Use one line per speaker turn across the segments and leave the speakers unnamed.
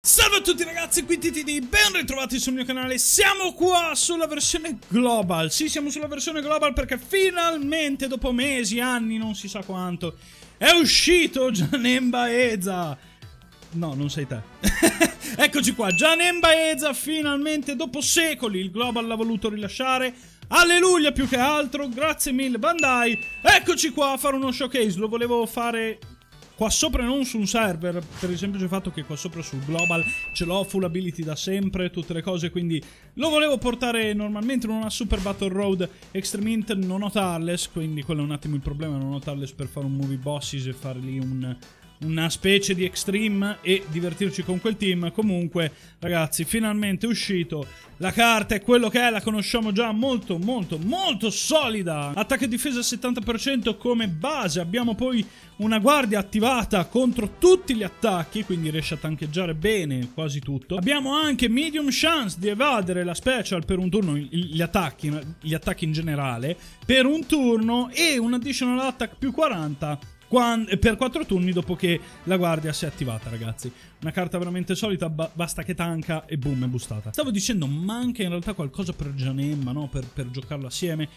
Salve a tutti ragazzi, qui TTD, ben ritrovati sul mio canale, siamo qua sulla versione global, sì siamo sulla versione global perché finalmente dopo mesi, anni, non si sa quanto, è uscito Janemba Eza, no non sei te, eccoci qua, Janemba Eza finalmente dopo secoli il global l'ha voluto rilasciare, alleluia più che altro, grazie mille Bandai, eccoci qua a fare uno showcase, lo volevo fare qua sopra non su un server, per il semplice fatto che qua sopra sul global ce l'ho full ability da sempre, tutte le cose, quindi lo volevo portare normalmente in una Super Battle Road Extreme Int, non ho Tarles, quindi quello è un attimo il problema, non ho Tarles per fare un movie bosses e fare lì un una specie di extreme e divertirci con quel team. Comunque, ragazzi, finalmente è uscito. La carta è quello che è, la conosciamo già molto, molto, molto solida. Attacco e difesa 70% come base. Abbiamo poi una guardia attivata contro tutti gli attacchi, quindi riesce a tancheggiare bene quasi tutto. Abbiamo anche medium chance di evadere la special per un turno, gli attacchi, gli attacchi in generale, per un turno e un additional attack più 40 quando, per 4 turni dopo che la guardia si è attivata, ragazzi. Una carta veramente solita, ba basta che tanca e boom, è bustata. Stavo dicendo, manca in realtà qualcosa per Janemma, no? Per, per giocarlo assieme.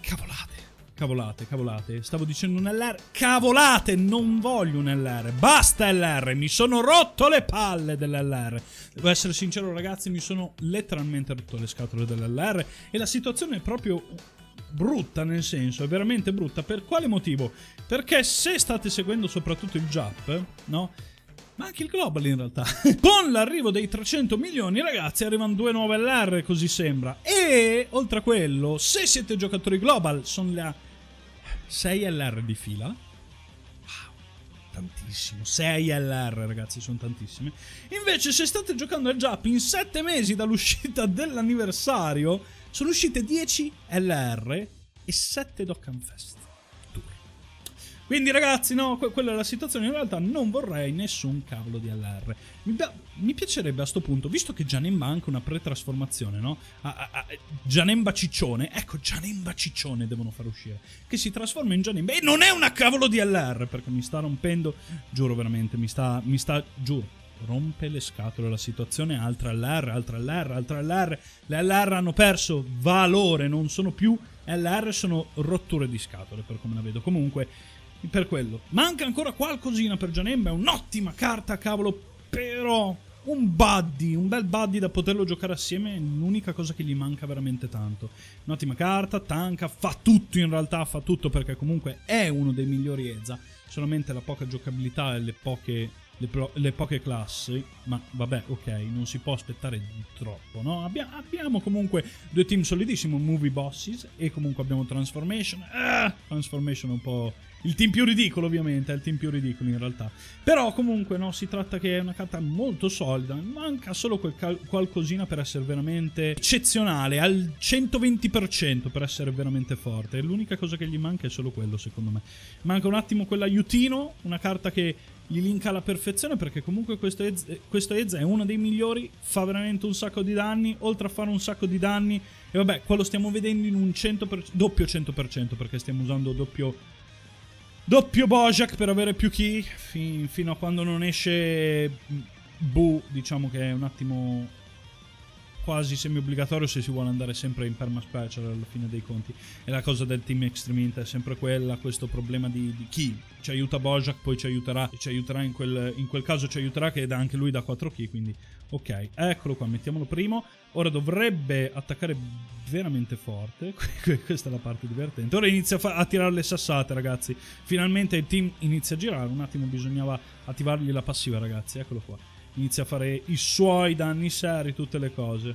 Cavolate. Cavolate, cavolate. Stavo dicendo un LR. Cavolate, non voglio un LR. Basta LR. Mi sono rotto le palle dell'LR. Devo essere sincero, ragazzi, mi sono letteralmente rotto le scatole dell'LR. E la situazione è proprio brutta nel senso, è veramente brutta. Per quale motivo? Perché se state seguendo soprattutto il JAP, no? Ma anche il Global in realtà. Con l'arrivo dei 300 milioni, ragazzi, arrivano due nuove LR, così sembra. E, oltre a quello, se siete giocatori Global, sono le 6 LR di fila. Wow, tantissimo. 6 LR, ragazzi, sono tantissime. Invece, se state giocando al JAP in 7 mesi dall'uscita dell'anniversario sono uscite 10 LR e 7 Dokkan Fest. Quindi ragazzi, no, quella è la situazione. In realtà non vorrei nessun cavolo di LR. Mi, mi piacerebbe a sto punto, visto che Janemba ha anche una pretrasformazione, no? A, a, Janemba Ciccione. Ecco, Janemba Ciccione devono far uscire. Che si trasforma in Janemba. E non è una cavolo di LR, perché mi sta rompendo. Giuro veramente, mi sta... Mi sta giuro rompe le scatole la situazione, altra LR, altra LR, altra LR. Le LR hanno perso valore, non sono più LR, sono rotture di scatole per come la vedo. Comunque, per quello. Manca ancora qualcosina per Janemba, è un'ottima carta, cavolo, però un buddy, un bel buddy da poterlo giocare assieme è l'unica cosa che gli manca veramente tanto. Un'ottima carta, tanca, fa tutto in realtà, fa tutto perché comunque è uno dei migliori Eza, solamente la poca giocabilità e le poche le, pro- le, poche classi, ma vabbè, ok, non si può aspettare di troppo, no? Abbia- abbiamo comunque due team solidissimi, Movie Bosses e comunque abbiamo Transformation. Ah, Transformation un po' il team più ridicolo, ovviamente, è il team più ridicolo in realtà. Però comunque, no, si tratta che è una carta molto solida, manca solo quel qualcosina per essere veramente eccezionale, al 120% per essere veramente forte. L'unica cosa che gli manca è solo quello, secondo me. Manca un attimo quell'aiutino, una carta che gli linka alla perfezione perché comunque questo Ez, questo Ez è uno dei migliori, fa veramente un sacco di danni, oltre a fare un sacco di danni, e vabbè, qua lo stiamo vedendo in un 100%, doppio 100% perché stiamo usando doppio, doppio Bojack per avere più key, fin, fino a quando non esce Bu, diciamo che è un attimo quasi semi-obbligatorio se si vuole andare sempre in perma special alla fine dei conti. E la cosa del team Extreme Int è sempre quella, questo problema di, di chi ci aiuta Bojack, poi ci aiuterà, e ci aiuterà in quel, in quel caso ci aiuterà che anche lui da 4 key, quindi ok, eccolo qua, mettiamolo primo. Ora dovrebbe attaccare veramente forte, questa è la parte divertente. Ora inizia a, a tirare le sassate ragazzi, finalmente il team inizia a girare, un attimo bisognava attivargli la passiva ragazzi, eccolo qua inizia a fare i suoi danni seri, tutte le cose.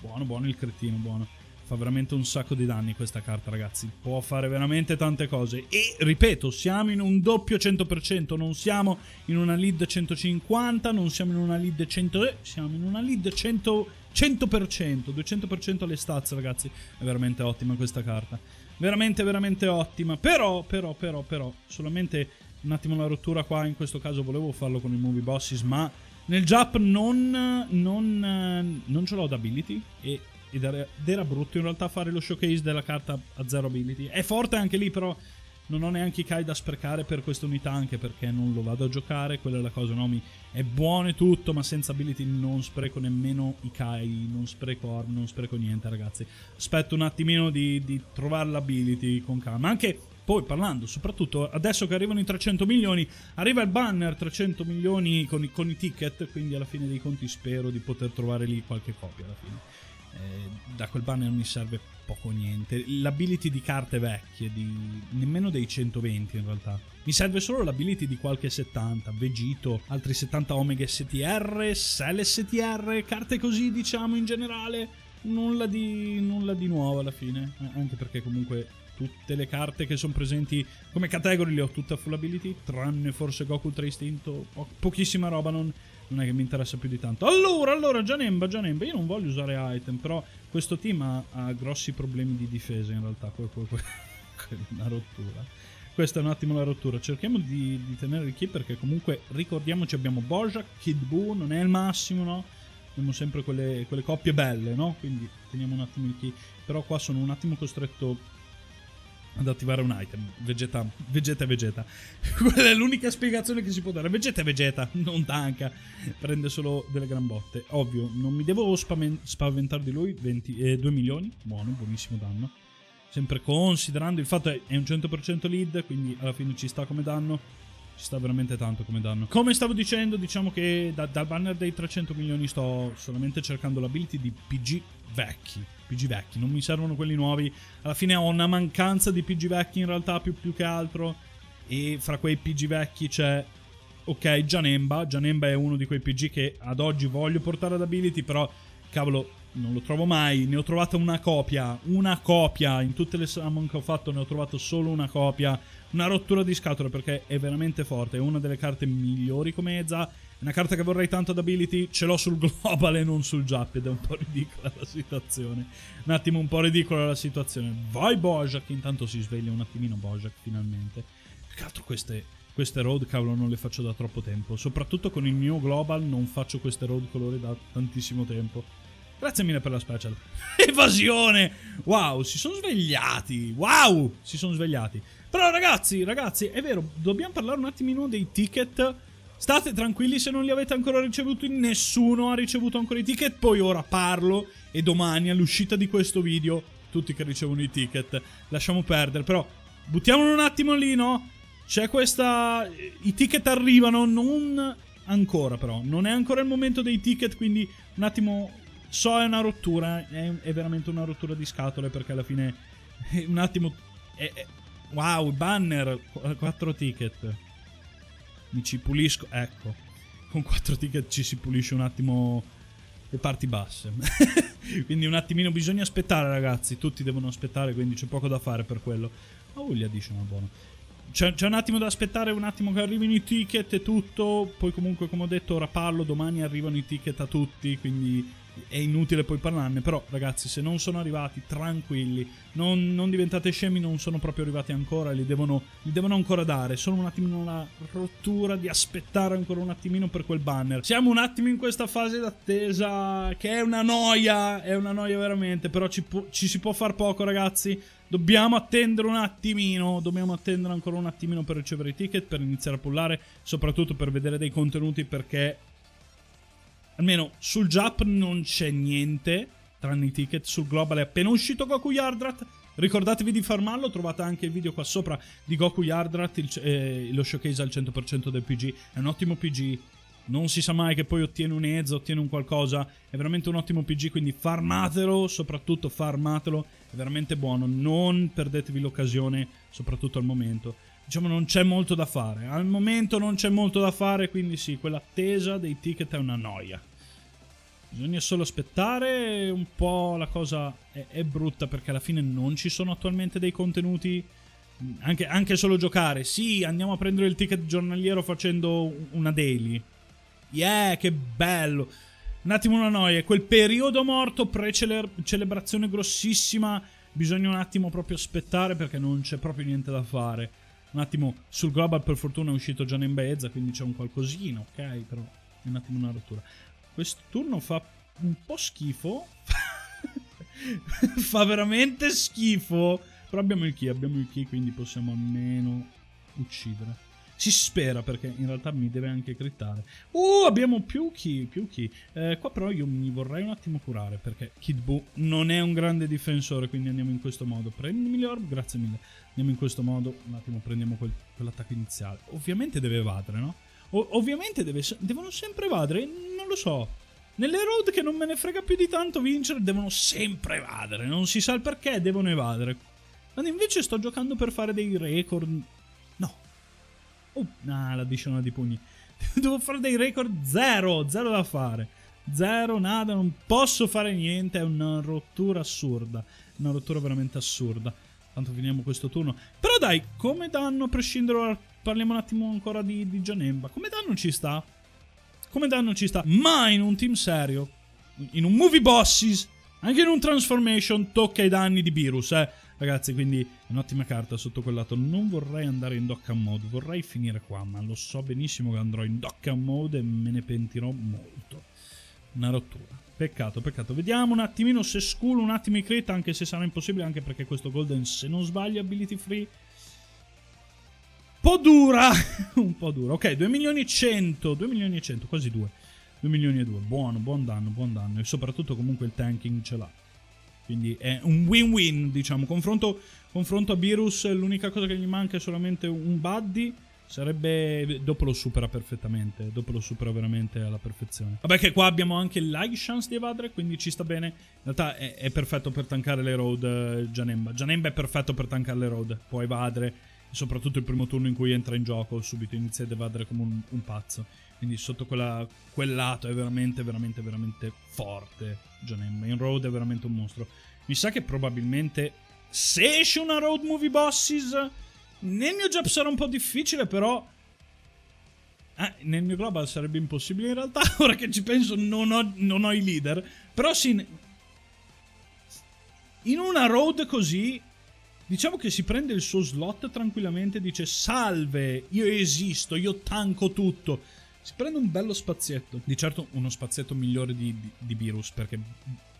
Buono, buono il cretino, buono. Fa veramente un sacco di danni questa carta, ragazzi. Può fare veramente tante cose. E, ripeto, siamo in un doppio 100%. Non siamo in una lead 150, non siamo in una lead 100... Siamo in una lead 100... 100%, 200% alle stats, ragazzi. È veramente ottima questa carta. Veramente, veramente ottima. Però, però, però, però, solamente un attimo la rottura qua. In questo caso volevo farlo con i movie bosses, ma nel Jap non, non, non ce l'ho da ability e, ed, era, ed era brutto in realtà fare lo showcase della carta a zero ability. È forte anche lì però non ho neanche i Kai da sprecare per questa unità, anche perché non lo vado a giocare, quella è la cosa, Nomi è buono e tutto, ma senza ability non spreco nemmeno i Kai, non spreco arm, non spreco niente ragazzi. Aspetto un attimino di, di trovare l'ability con calma, anche poi parlando, soprattutto adesso che arrivano i 300 milioni, arriva il banner 300 milioni con i, con i ticket, quindi alla fine dei conti spero di poter trovare lì qualche copia alla fine. Eh, da quel banner mi serve poco niente. L'ability di carte vecchie, di nemmeno dei 120 in realtà. Mi serve solo l'ability di qualche 70, Vegito, altri 70 Omega STR, Cell STR, carte così diciamo in generale. Nulla di, nulla di nuovo alla fine, eh, anche perché comunque tutte le carte che sono presenti come category le ho tutte a full ability, tranne forse Goku Ultra Istinto, po- pochissima roba, non, non, è che mi interessa più di tanto. Allora, allora, Janemba, Janemba, io non voglio usare item, però questo team ha, ha grossi problemi di difesa in realtà, que- que- que- una rottura. Questa è un attimo la rottura. Cerchiamo di, di tenere key perché comunque ricordiamoci abbiamo Bojack, Kid Buu, non è il massimo, no? Abbiamo sempre quelle, quelle coppie belle, no? Quindi teniamo un attimo il key. Però qua sono un attimo costretto ad attivare un item. Vegeta, Vegeta Vegeta. Quella è l'unica spiegazione che si può dare. Vegeta Vegeta, non tanca. Prende solo delle gran botte. Ovvio, non mi devo spaventare di lui. 20, eh, 2 milioni, buono, buonissimo danno. Sempre considerando il fatto che è un 100% lead, quindi alla fine ci sta come danno. Ci sta veramente tanto come danno. Come stavo dicendo, diciamo che da, dal banner dei 300 milioni sto solamente cercando l'ability di PG vecchi. PG vecchi, non mi servono quelli nuovi. Alla fine ho una mancanza di PG vecchi in realtà più, più che altro. E fra quei PG vecchi c'è ok, Janemba. Janemba è uno di quei PG che ad oggi voglio portare ad ability, però cavolo, non lo trovo mai. Ne ho trovata una copia, una copia. In tutte le summon che ho fatto ne ho trovato solo una copia una rottura di scatola perché è veramente forte. È una delle carte migliori come Eza. Una carta che vorrei tanto ad ability. Ce l'ho sul global e non sul Jap. Ed è un po' ridicola la situazione. Un attimo, un po' ridicola la situazione. Vai Bojack. Intanto si sveglia un attimino Bojack finalmente. Più che altro queste, queste road, cavolo, non le faccio da troppo tempo. Soprattutto con il mio global non faccio queste road colore da tantissimo tempo. Grazie mille per la special. Evasione! Wow, si sono svegliati. Wow, si sono svegliati. Però ragazzi, ragazzi, è vero, dobbiamo parlare un attimino dei ticket. State tranquilli se non li avete ancora ricevuti, nessuno ha ricevuto ancora i ticket. Poi ora parlo e domani all'uscita di questo video, tutti che ricevono i ticket, lasciamo perdere. Però buttiamolo un attimo lì, no? C'è questa... I ticket arrivano, non ancora però. Non è ancora il momento dei ticket, quindi un attimo So è una rottura, è, è veramente una rottura di scatole perché alla fine un attimo... È, è, wow, banner, 4 ticket. Mi ci pulisco, ecco. Con 4 ticket ci si pulisce un attimo le parti basse. quindi un attimino bisogna aspettare ragazzi, tutti devono aspettare, quindi c'è poco da fare per quello. Oh, gli additional buono. C'è, c'è, un attimo da aspettare, un attimo che arrivino i ticket e tutto. Poi comunque, come ho detto, ora parlo, domani arrivano i ticket a tutti, quindi è inutile poi parlarne, però ragazzi se non sono arrivati tranquilli, non, non diventate scemi, non sono proprio arrivati ancora, li devono, li devono ancora dare, sono un attimino la rottura di aspettare ancora un attimino per quel banner. Siamo un attimo in questa fase d'attesa che è una noia, è una noia veramente, però ci, ci si può far poco ragazzi, dobbiamo attendere un attimino, dobbiamo attendere ancora un attimino per ricevere i ticket, per iniziare a pullare, soprattutto per vedere dei contenuti perché Almeno sul Jap non c'è niente, tranne i ticket. Sul Global è appena uscito Goku Yardrat. Ricordatevi di farmarlo, trovate anche il video qua sopra di Goku Yardrat, il, eh, lo showcase al 100% del PG. È un ottimo PG, non si sa mai che poi ottiene un EZ, ottiene un qualcosa. È veramente un ottimo PG, quindi farmatelo, soprattutto farmatelo. È veramente buono, non perdetevi l'occasione, soprattutto al momento. Diciamo non c'è molto da fare. Al momento non c'è molto da fare, quindi sì, quell'attesa dei ticket è una noia. Bisogna solo aspettare, un po' la cosa è, è brutta perché alla fine non ci sono attualmente dei contenuti. Anche, anche, solo giocare. Sì, andiamo a prendere il ticket giornaliero facendo una daily. Yeah, che bello. Un attimo una noia. Quel periodo morto, pre-celebrazione grossissima. Bisogna un attimo proprio aspettare perché non c'è proprio niente da fare. Un attimo, sul global per fortuna è uscito già in Bezza, quindi c'è un qualcosino, ok? Però è un attimo una rottura. Questo turno fa un po' schifo. fa veramente schifo. Però abbiamo il key, abbiamo il key, quindi possiamo almeno uccidere. Si spera perché in realtà mi deve anche crittare. Uh, abbiamo più key, più key. Eh, qua però io mi vorrei un attimo curare perché Kid Buu non è un grande difensore, quindi andiamo in questo modo. Prendimi l'orb, grazie mille. Andiamo in questo modo, un attimo prendiamo quel, quell'attacco iniziale. Ovviamente deve evadere, no? O- ovviamente deve, devono sempre evadere, non lo so. Nelle road che non me ne frega più di tanto vincere, devono sempre evadere. Non si sa il perché devono evadere. Quando invece sto giocando per fare dei record. Oh, ah, l'additional di pugni. Devo fare dei record zero, zero da fare. Zero, nada, non posso fare niente, è una rottura assurda. Una rottura veramente assurda. Tanto finiamo questo turno. Però dai, come danno, a prescindere, parliamo un attimo ancora di, di Janemba. Come danno ci sta? Come danno ci sta? Ma in un team serio, in un movie bosses, anche in un transformation, tocca i danni di Virus, eh. Ragazzi, quindi un'ottima carta sotto quel lato. Non vorrei andare in Dokkan mode, vorrei finire qua, ma lo so benissimo che andrò in Dokkan mode e me ne pentirò molto. Una rottura. Peccato, peccato. Vediamo un attimino se school un attimo i crit, anche se sarà impossibile, anche perché questo Golden, se non sbaglio, ability free. Po' dura! un po' dura. Ok, 2 milioni e 100, 2 milioni e 100, quasi 2. 2 milioni e 2. Buono, buon danno, buon danno. E soprattutto comunque il tanking ce l'ha. Quindi è un win-win, diciamo. Confronto, confronto a Virus, l'unica cosa che gli manca è solamente un buddy. Sarebbe. Dopo lo supera perfettamente. Dopo lo supera veramente alla perfezione. Vabbè, che qua abbiamo anche l'high chance di evadere. Quindi ci sta bene. In realtà è, è perfetto per tankare le road. Uh, Janemba. Janemba è perfetto per tankare le road. Può evadere. Soprattutto il primo turno in cui entra in gioco. Subito inizia ad evadere come un, un pazzo. Quindi sotto quella, quel lato è veramente, veramente, veramente forte Janemba. In road è veramente un mostro. Mi sa che probabilmente se esce una road movie bosses nel mio job sarà un po' difficile, però... Eh, nel mio global sarebbe impossibile in realtà, ora che ci penso non ho, non ho i leader. Però sì... In una road così Diciamo che si prende il suo slot tranquillamente e dice salve, io esisto, io tanco tutto. Si prende un bello spazietto. Di certo uno spazietto migliore di, di, di Virus, perché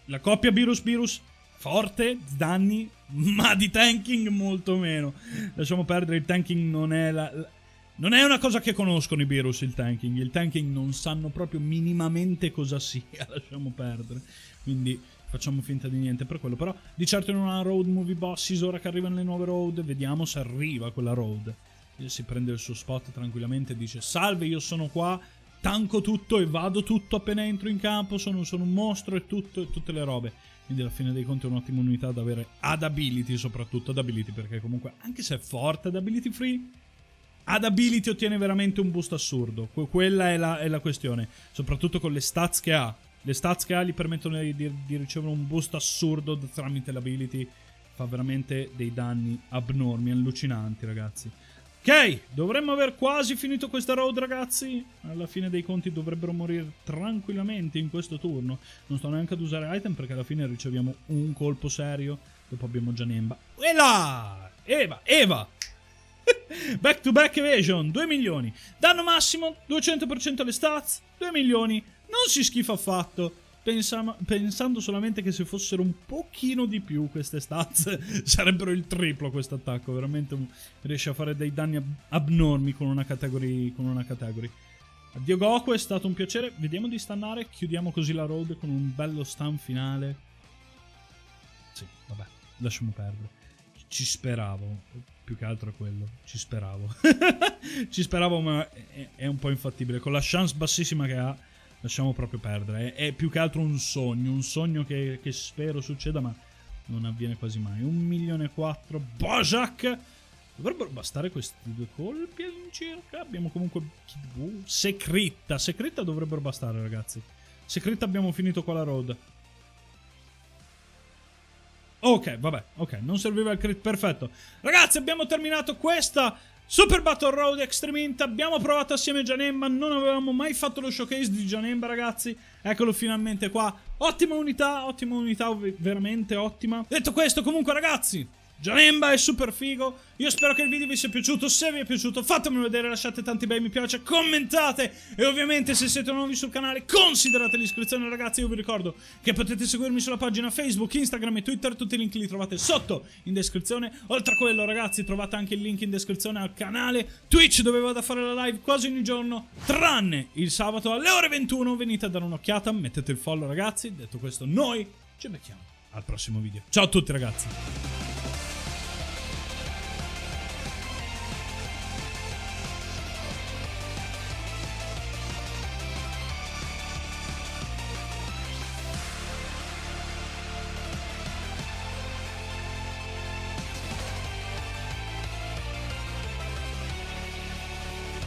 la coppia Virus-Virus forte, danni, ma di tanking molto meno. Lasciamo perdere, il tanking non è la, la non è una cosa che conoscono i virus il tanking. Il tanking non sanno proprio minimamente cosa sia. Lasciamo perdere. Quindi facciamo finta di niente per quello. Però di certo in una road movie bosses, ora che arrivano le nuove road, vediamo se arriva quella road si prende il suo spot tranquillamente e dice salve io sono qua, tanco tutto e vado tutto appena entro in campo, sono, sono un mostro e, tutto, e tutte le robe. Quindi alla fine dei conti è un'ottima unità da avere ad ability, soprattutto ad ability, perché comunque anche se è forte ad ability free, ad ability ottiene veramente un boost assurdo. Que- quella è la, è la, questione, soprattutto con le stats che ha. Le stats che ha gli permettono di, di ricevere un boost assurdo tramite l'ability. Fa veramente dei danni abnormi, allucinanti, ragazzi. Ok, dovremmo aver quasi finito questa road, ragazzi. Alla fine dei conti dovrebbero morire tranquillamente in questo turno. Non sto neanche ad usare item perché alla fine riceviamo un colpo serio. Dopo abbiamo già Nemba. E là! Eva, Eva! back to back evasion, 2 milioni. Danno massimo, 200% alle stats, 2 milioni. Non si schifa affatto pensam- pensando solamente che se fossero un pochino di più queste stats sarebbero il triplo questo attacco. Veramente riesce a fare dei danni ab- abnormi con una categoria. Category. Addio Goku, è stato un piacere. Vediamo di stannare. Chiudiamo così la road con un bello stun finale. Sì, vabbè, lasciamo perdere. Ci speravo. Più che altro è quello. Ci speravo. Ci speravo, ma è un po' infattibile. Con la chance bassissima che ha lasciamo proprio perdere. È, più che altro un sogno, un sogno che, che, spero succeda, ma non avviene quasi mai. Un milione e quattro, Bojack! Dovrebbero bastare questi due colpi all'incirca. Abbiamo comunque Kid Buu. Secritta, Secritta dovrebbero bastare, ragazzi. Secritta abbiamo finito qua la road. Ok, vabbè, ok, non serviva il crit, perfetto. Ragazzi, abbiamo terminato questa Super Battle Road Extreme Int, abbiamo provato assieme Janemba, non avevamo mai fatto lo showcase di Janemba ragazzi, eccolo finalmente qua, ottima unità, ottima unità, veramente ottima. Detto questo comunque ragazzi, Janemba è super figo. Io spero che il video vi sia piaciuto. Se vi è piaciuto, fatemelo vedere. Lasciate tanti bei mi piace, commentate. E ovviamente, se siete nuovi sul canale, considerate l'iscrizione, ragazzi. Io vi ricordo che potete seguirmi sulla pagina Facebook, Instagram e Twitter. Tutti i link li trovate sotto in descrizione. Oltre a quello, ragazzi, trovate anche il link in descrizione al canale Twitch, dove vado a fare la live quasi ogni giorno, tranne il sabato alle ore 21. Venite a dare un'occhiata, mettete il follow, ragazzi. Detto questo, noi ci becchiamo al prossimo video. Ciao a tutti, ragazzi.